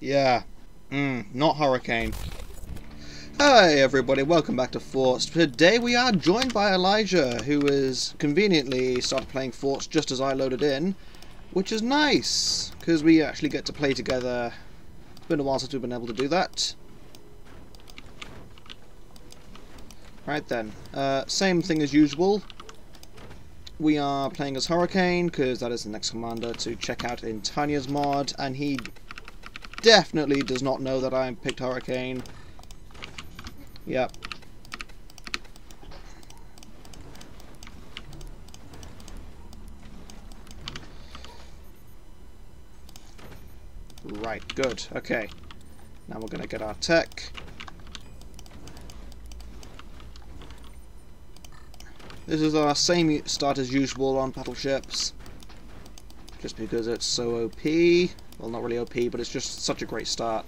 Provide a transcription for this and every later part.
Yeah. Mm, not Hurricane. Hi everybody, welcome back to Forts. Today we are joined by Elijah, who has conveniently started playing Forts just as I loaded in, which is nice, because we actually get to play together. It's been a while since we've been able to do that. Right then, uh, same thing as usual. We are playing as Hurricane, because that is the next commander to check out in Tanya's mod, and he definitely does not know that I picked Hurricane. Yep. Right, good. Okay. Now we're going to get our tech. This is our same start as usual on battleships. Just because it's so OP. Well, not really OP, but it's just such a great start.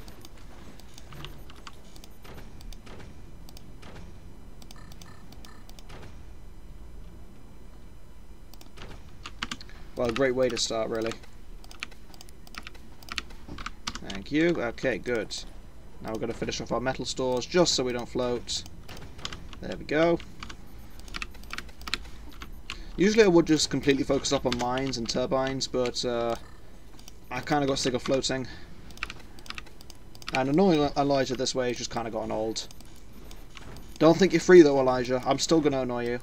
Well, a great way to start, really. Thank you. Okay, good. Now we're going to finish off our metal stores, just so we don't float. There we go. Usually I would just completely focus up on mines and turbines, but uh, I kind of got sick of floating. And annoying Elijah this way has just kind of gotten old. Don't think you're free though, Elijah. I'm still going to annoy you.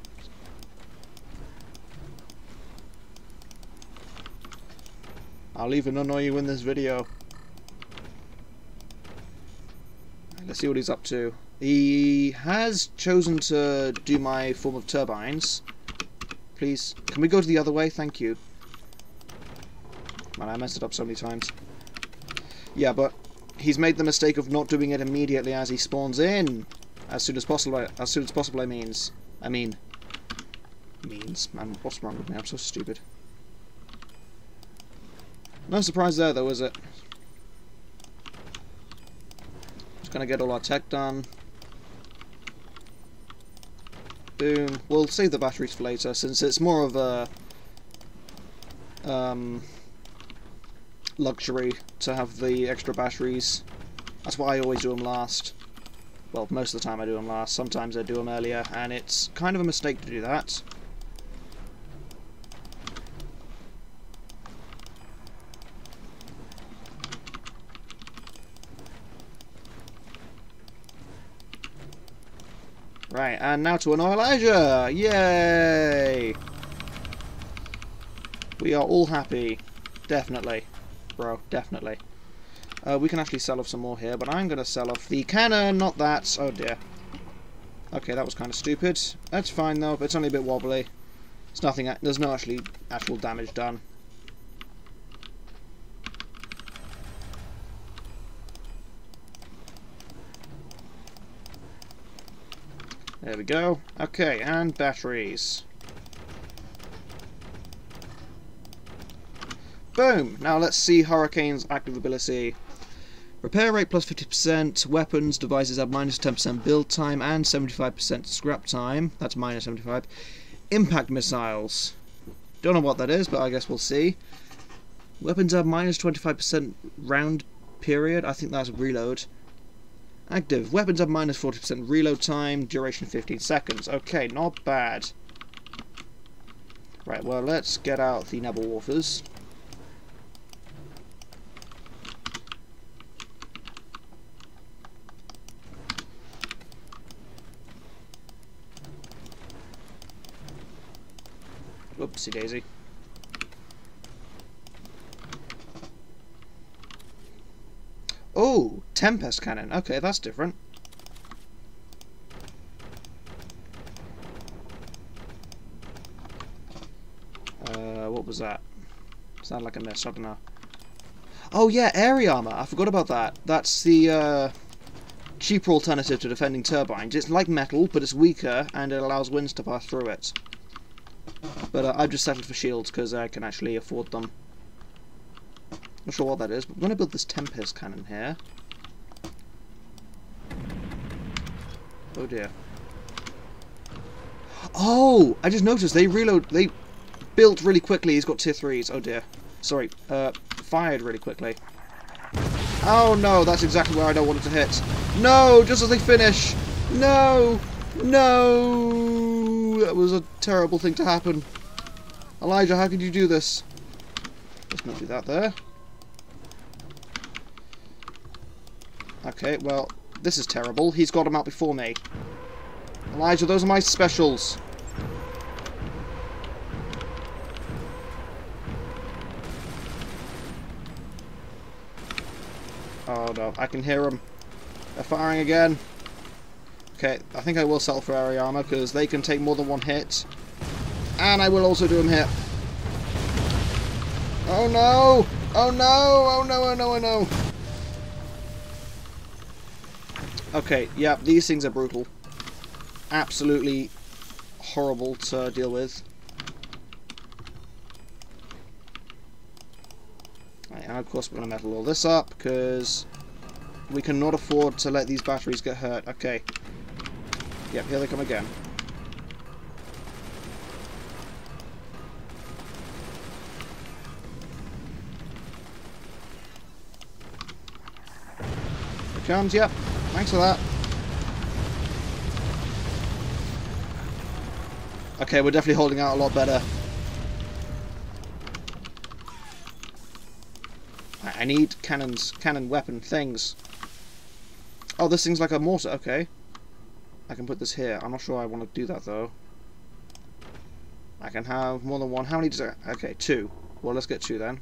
I'll even annoy you in this video. Let's see what he's up to. He has chosen to do my form of turbines. Please, can we go to the other way? Thank you. Man, I messed it up so many times. Yeah, but he's made the mistake of not doing it immediately as he spawns in. As soon as possible, as soon as possible, I means. I mean. Means. Man, what's wrong with me? I'm so stupid. No surprise there, though, is it? Just gonna get all our tech done. Boom. We'll save the batteries for later, since it's more of a um, luxury to have the extra batteries. That's why I always do them last. Well, most of the time I do them last. Sometimes I do them earlier, and it's kind of a mistake to do that. Right, and now to annoy Elijah! Yay! We are all happy. Definitely. Bro, definitely. Uh, we can actually sell off some more here, but I'm going to sell off the cannon, not that. Oh dear. Okay, that was kind of stupid. That's fine though, it's only a bit wobbly. It's nothing, there's no actually actual damage done. There we go. Okay, and batteries. Boom! Now let's see Hurricane's active ability. Repair rate plus 50%, weapons, devices have minus 10% build time and 75% scrap time. That's minus 75. Impact missiles. Don't know what that is, but I guess we'll see. Weapons have minus 25% round period. I think that's reload. Active. Weapons have minus 40% reload time, duration 15 seconds. Okay, not bad. Right, well, let's get out the Nebelwerfers. Whoopsie daisy. Oh, Tempest Cannon. Okay, that's different. Uh, what was that? Sound like a miss, I don't know. Oh yeah, area armor. I forgot about that. That's the uh, cheaper alternative to defending turbines. It's like metal, but it's weaker, and it allows winds to pass through it. But uh, I've just settled for shields because I can actually afford them. Not sure what that is, but I'm going to build this Tempest cannon here. Oh dear. Oh! I just noticed they reload. They built really quickly. He's got tier 3s. Oh dear. Sorry. Uh, fired really quickly. Oh no, that's exactly where I don't want it to hit. No, just as they finish. No, no. That was a terrible thing to happen. Elijah, how could you do this? Let's not do that there. Okay, well, this is terrible. He's got them out before me. Elijah, those are my specials. Oh no, I can hear them. They're firing again. Okay, I think I will settle for area armor because they can take more than one hit. And I will also do them here. Oh no! Oh no! Oh no! Oh no! Oh no! Okay, yeah, these things are brutal. Absolutely horrible to deal with. And of course we're going to metal all this up because we cannot afford to let these batteries get hurt. Okay. Yep, here they come again. Comes, yep. Thanks for that. Okay, we're definitely holding out a lot better. I need cannons, cannon weapon things. Oh, this thing's like a mortar. Okay. I can put this here. I'm not sure I want to do that, though. I can have more than one. How many does I... Okay, two. Well, let's get two, then.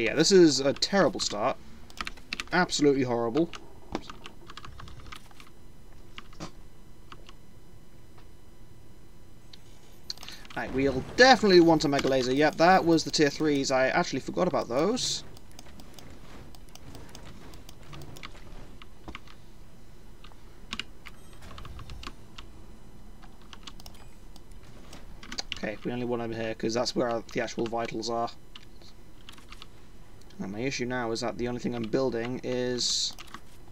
Okay, yeah, this is a terrible start. Absolutely horrible. Right, we'll definitely want a Mega Laser. Yep, that was the tier 3s. I actually forgot about those. Okay, we only want them here because that's where the actual vitals are. My issue now is that the only thing I'm building is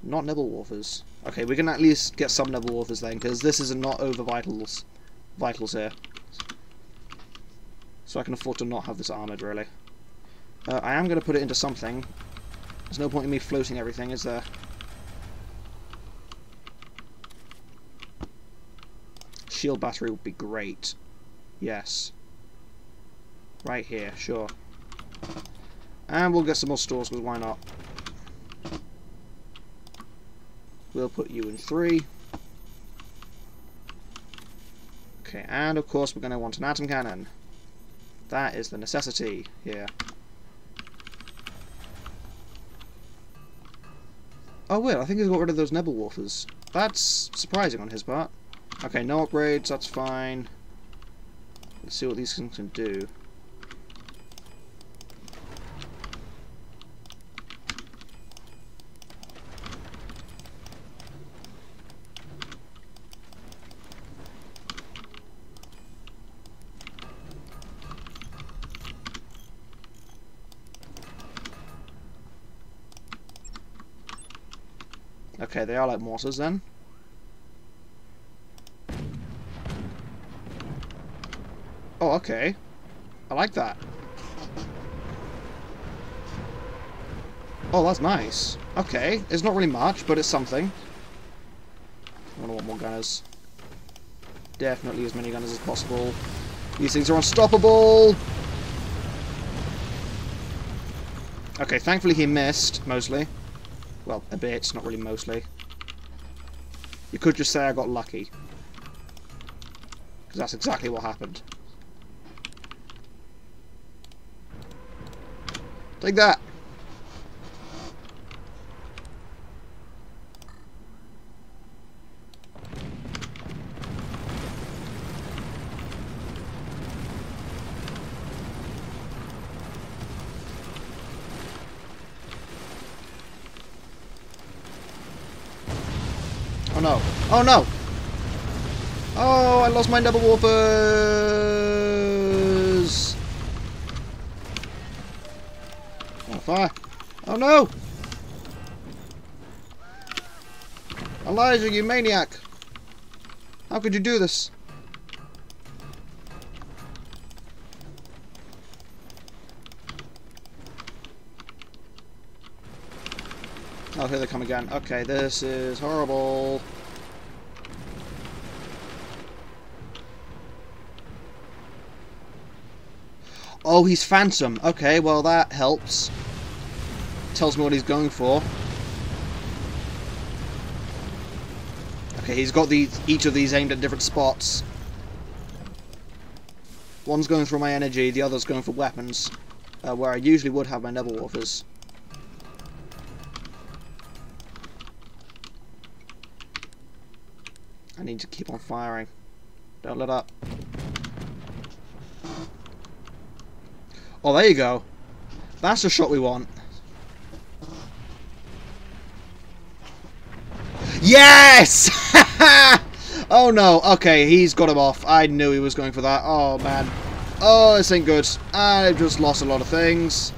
not Nibelwarthers. Okay, we can at least get some Nibelwarthers then, because this is not over vitals, vitals here. So I can afford to not have this armoured, really. Uh, I am going to put it into something. There's no point in me floating everything, is there? Shield battery would be great. Yes. Right here, sure. And we'll get some more stores, because why not? We'll put you in three. Okay, and of course we're going to want an atom cannon. That is the necessity here. Oh wait, I think he's got rid of those Nebelwerfers. That's surprising on his part. Okay, no upgrades, that's fine. Let's see what these things can do. Okay, they are like mortars then. Oh, okay. I like that. Oh, that's nice. Okay, it's not really much, but it's something. I'm gonna want more gunners. Definitely as many gunners as possible. These things are unstoppable! Okay, thankfully he missed, mostly. Well, a bit, not really mostly. You could just say I got lucky. Because that's exactly what happened. Take that! Oh no. Oh! Oh, I lost my Nebelwerfers! fire. Oh no! Elijah, you maniac! How could you do this? Oh, here they come again. Okay, this is horrible. Oh, he's Phantom. Okay, well that helps. Tells me what he's going for. Okay, he's got these each of these aimed at different spots. One's going for my energy, the other's going for weapons, uh, where I usually would have my Nebelwerfers. I need to keep on firing. Don't let up. Oh, there you go. That's the shot we want. Yes! oh no, okay, he's got him off. I knew he was going for that. Oh man. Oh, this ain't good. I've just lost a lot of things.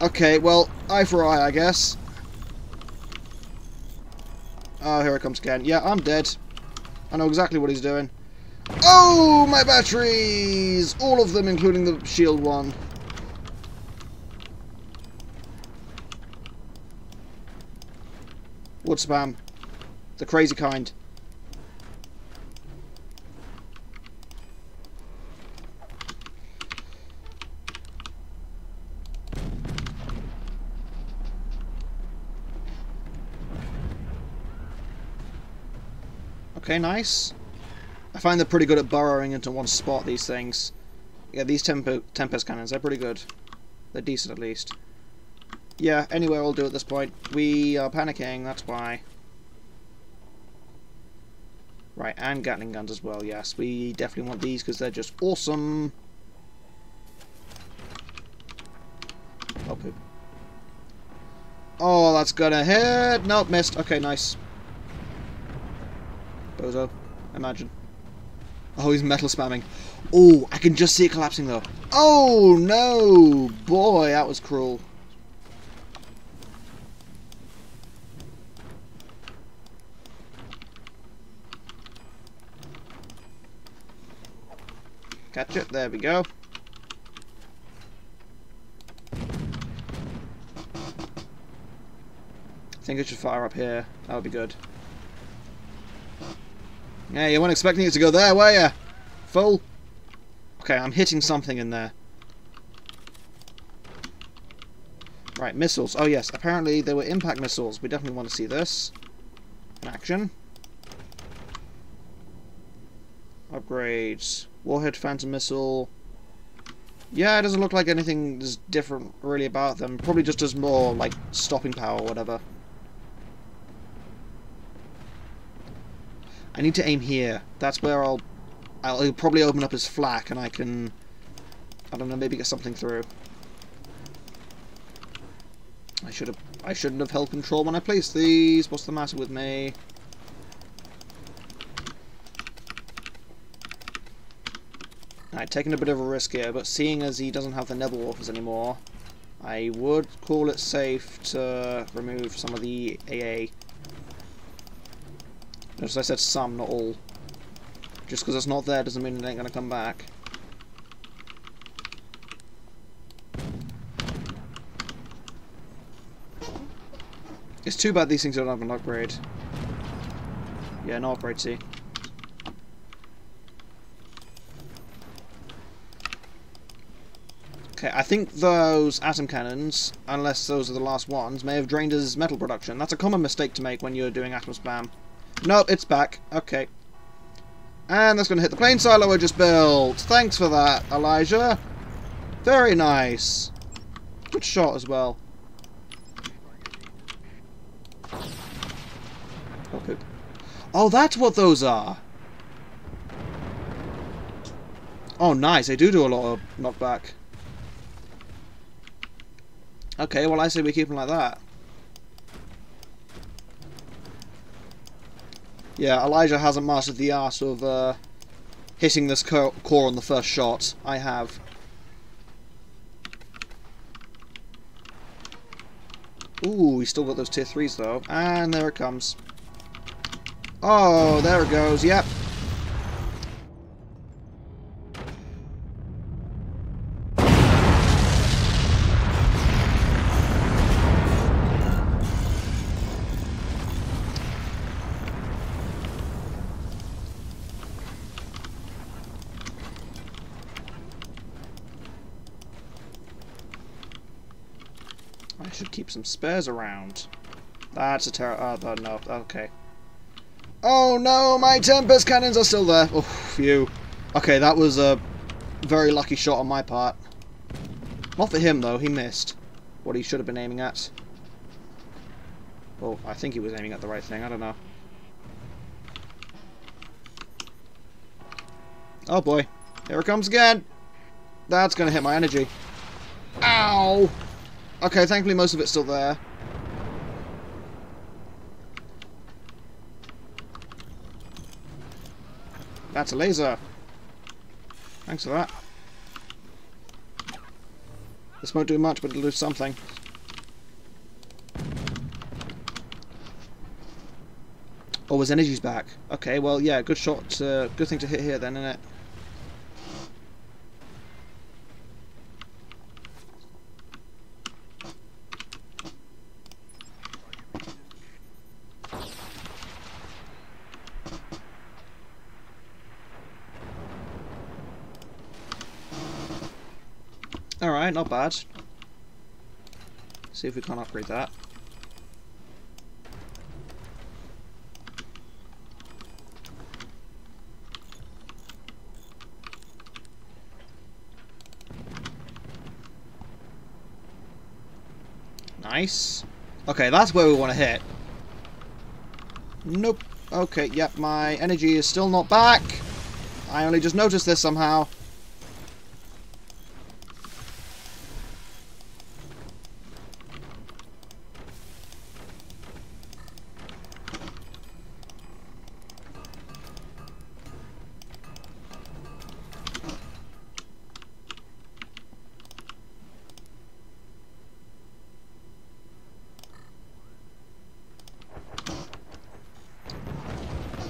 Okay, well, eye for eye, I guess. Oh, here it comes again. Yeah, I'm dead. I know exactly what he's doing. Oh, my batteries! All of them, including the shield one. Wood spam. The crazy kind. Okay, nice. I find they're pretty good at burrowing into one spot, these things. Yeah, these temp Tempest cannons, they're pretty good. They're decent, at least. Yeah, anywhere will do at this point. We are panicking, that's why. Right, and Gatling guns as well, yes. We definitely want these because they're just awesome. Oh, poop. Oh, that's gonna hit! Nope, missed. Okay, nice. Bozo. Imagine. Oh, he's metal spamming. Oh, I can just see it collapsing though. Oh, no! Boy, that was cruel. Catch it. There we go. I think I should fire up here. That would be good. Yeah, you weren't expecting it to go there, were you? Full? Okay, I'm hitting something in there. Right, missiles. Oh yes, apparently they were impact missiles. We definitely want to see this. In action. Upgrades. Warhead Phantom Missile. Yeah, it doesn't look like anything is different really about them. Probably just does more, like, stopping power or whatever. I need to aim here. That's where I'll... I'll probably open up his flak and I can... I don't know, maybe get something through. I should have... I shouldn't have held control when I placed these. What's the matter with me? Alright, taking a bit of a risk here, but seeing as he doesn't have the Nebelwerfers anymore, I would call it safe to remove some of the AA Notice I said some, not all. Just because it's not there doesn't mean it ain't going to come back. It's too bad these things don't have an upgrade. Yeah, no upgrade, see. Okay, I think those atom cannons, unless those are the last ones, may have drained his metal production. That's a common mistake to make when you're doing atom spam. Nope, it's back. Okay. And that's going to hit the plane silo I just built. Thanks for that, Elijah. Very nice. Good shot as well. Oh. Oh, that's what those are. Oh, nice. They do do a lot of knockback. Okay, well, I say we keep them like that. Yeah, Elijah hasn't mastered the art of uh, hitting this core on the first shot. I have. Ooh, we still got those tier 3s though. And there it comes. Oh, there it goes. Yep. Should keep some spares around. That's a terror. Oh, no. Okay. Oh no, my Tempest cannons are still there. Oh, phew. Okay, that was a very lucky shot on my part. Not for him, though. He missed what he should have been aiming at. Oh, I think he was aiming at the right thing. I don't know. Oh boy. Here it comes again. That's going to hit my energy. Ow! Okay, thankfully most of it's still there. That's a laser. Thanks for that. This won't do much, but it'll do something. Oh, his energy's back. Okay, well, yeah, good shot. Uh, good thing to hit here then, isn't it? Alright, not bad. See if we can upgrade that. Nice. Okay, that's where we want to hit. Nope. Okay, yep, my energy is still not back. I only just noticed this somehow.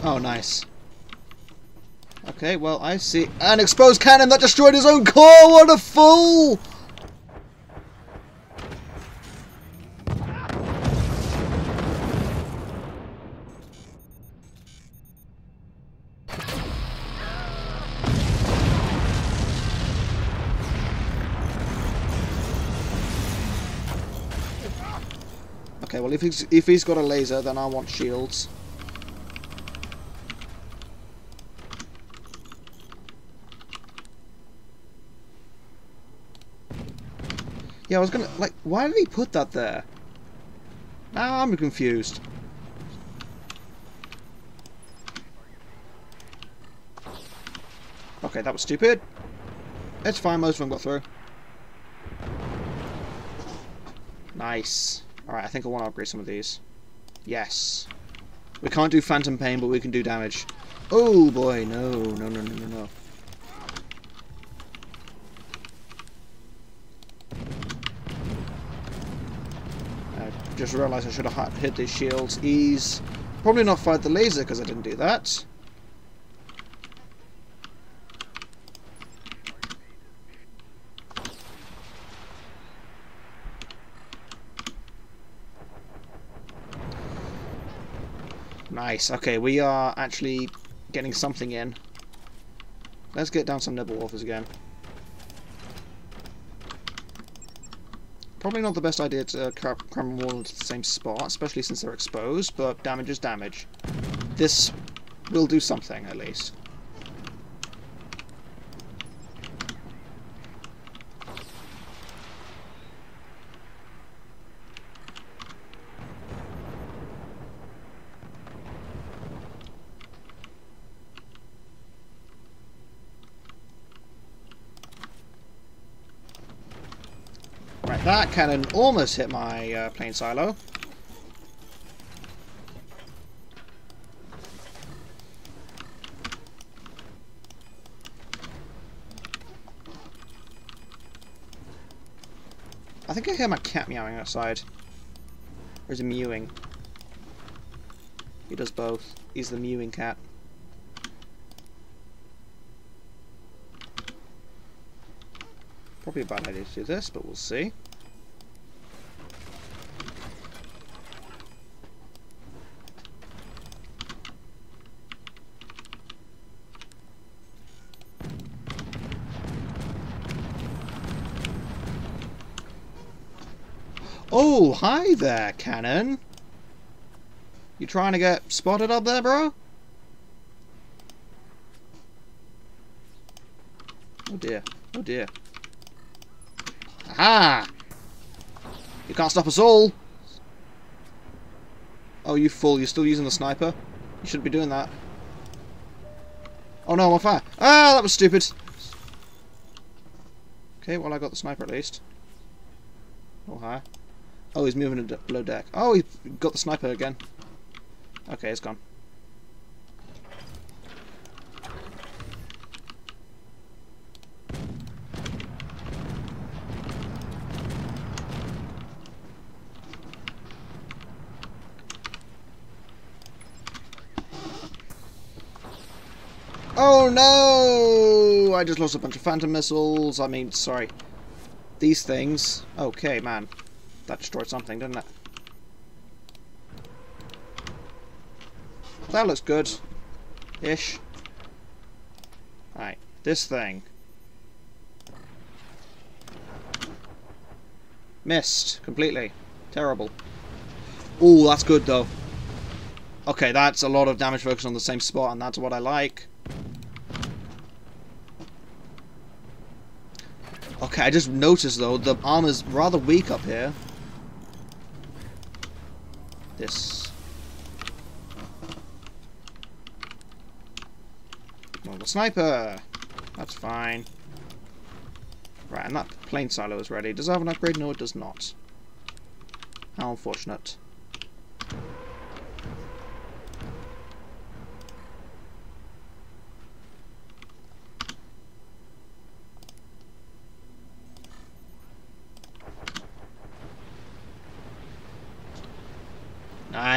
Oh, nice. Okay, well, I see an exposed cannon that destroyed his own core! What a fool! Okay, well, if he's, if he's got a laser, then I want shields. Yeah, I was gonna, like, why did he put that there? Now I'm confused. Okay, that was stupid. It's fine, most of them got through. Nice. Alright, I think I want to upgrade some of these. Yes. We can't do phantom pain, but we can do damage. Oh boy, no, no, no, no, no, no. Just realised I should have hit these shields. Ease. Probably not fired the laser because I didn't do that. Nice. Okay, we are actually getting something in. Let's get down some Nibelwolfers again. Probably not the best idea to cram them all into the same spot, especially since they're exposed, but damage is damage. This will do something, at least. That cannon almost hit my uh, plane silo. I think I hear my cat meowing outside. Or is he mewing? He does both. He's the mewing cat. Probably a bad idea to do this, but we'll see. Oh, hi there, Cannon. You trying to get spotted up there, bro? Oh dear. Oh dear. Aha! You can't stop us all! Oh, you fool. You're still using the sniper? You shouldn't be doing that. Oh no, I'm on fire. Ah, that was stupid. Okay, well I got the sniper at least. Oh, hi. Oh, he's moving below deck. Oh, he got the sniper again. Okay, it's gone. Oh no! I just lost a bunch of phantom missiles. I mean, sorry. These things. Okay, man. That destroyed something, didn't it? That looks good. Ish. Alright, this thing. Missed. Completely. Terrible. Ooh, that's good though. Okay, that's a lot of damage focus on the same spot, and that's what I like. Okay, I just noticed though, the armor's rather weak up here this. The sniper! That's fine. Right, and that plane silo is ready. Does it have an upgrade? No, it does not. How unfortunate.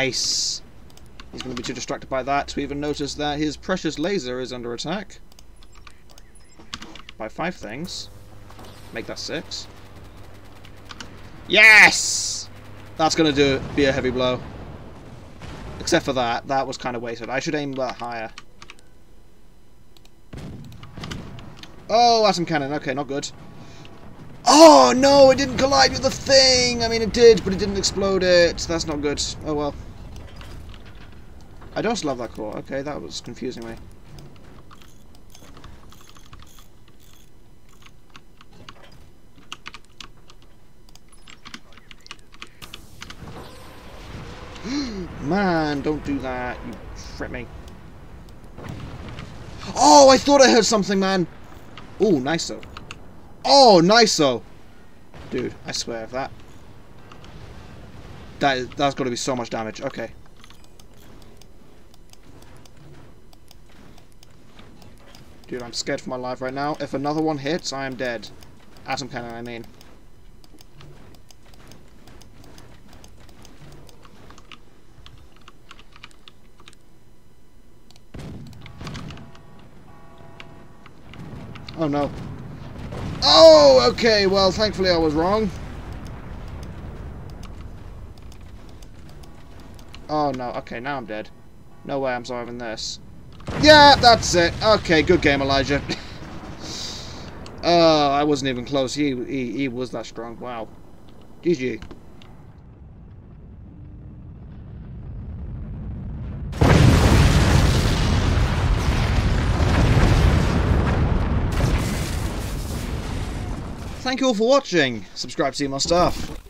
Nice. He's going to be too distracted by that to even notice that his precious laser is under attack. By five things. Make that six. Yes! That's going to do be a heavy blow. Except for that. That was kind of wasted. I should aim that higher. Oh, atom cannon. Okay, not good. Oh, no, it didn't collide with the thing! I mean, it did, but it didn't explode it. That's not good. Oh, well. I don't love that core. Okay, that was confusing me. Man, don't do that. You fret me. Oh, I thought I heard something, man. Oh, nice though. Oh, nice though. Dude, I swear that... That, that's got to be so much damage. Okay. Dude, I'm scared for my life right now. If another one hits, I am dead. Atom cannon, I mean. Oh no. Oh, okay, well, thankfully I was wrong. Oh, no, okay, now I'm dead. No way I'm surviving this. Yeah, that's it. Okay, good game, Elijah. uh, I wasn't even close. He, he, he was that strong. Wow. GG. Thank you all for watching. Subscribe to see more stuff.